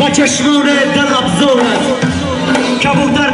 با چشمان دل افزونت کبوتر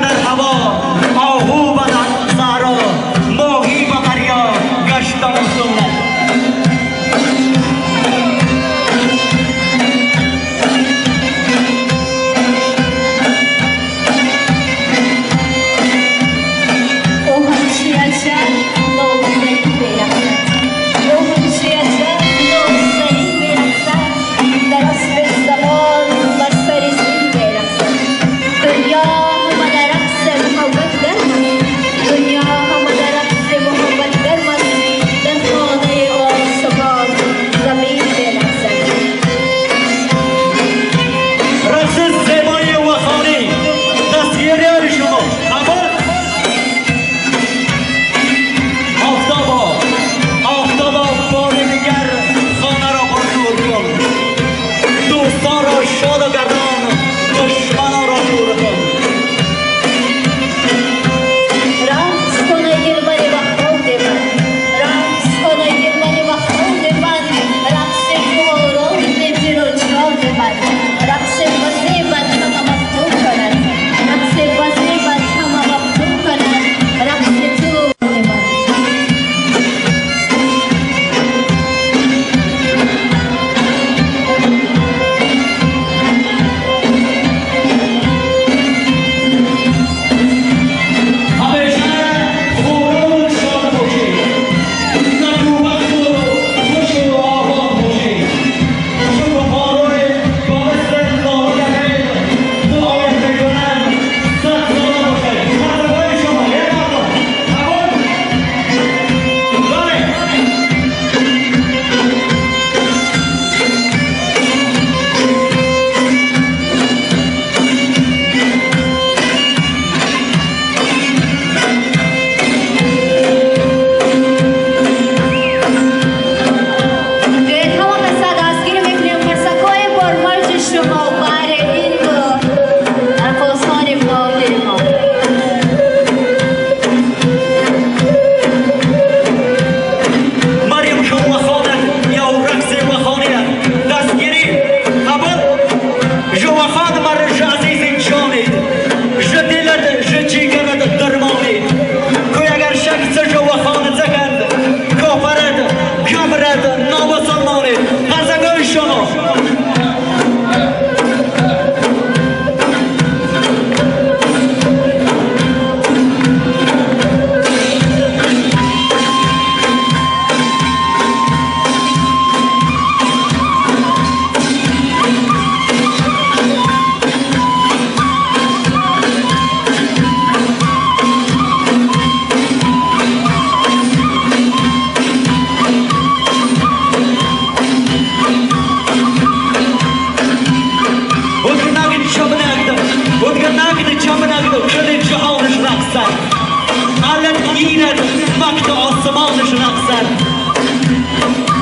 साथ